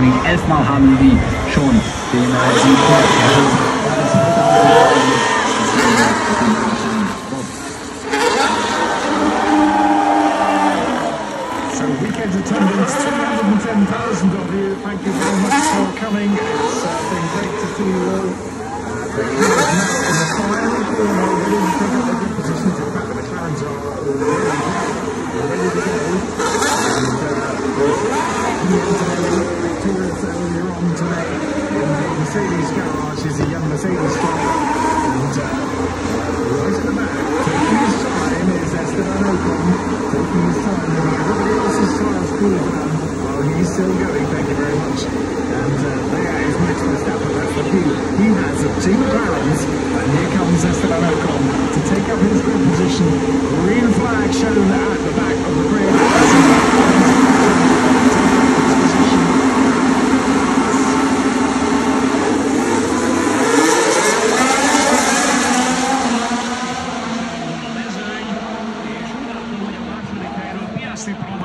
nicht. Elfmal haben die schon den äh, Sieg So weekend attendance, 210,000 of you. Thank you very much for uh. Uh. Victoria's earlier on today in the Mercedes garage is a young Mercedes driver. And uh, right at the back, taking his time, is Esteban Ocon. Taking his time, and everybody else's tires cooled down. Oh, he's still going, thank you very much. And uh, there is Max Verstappen, that's the key. He has a two McLarens, and here comes Esteban Ocon to take up his good position. Super Bowl.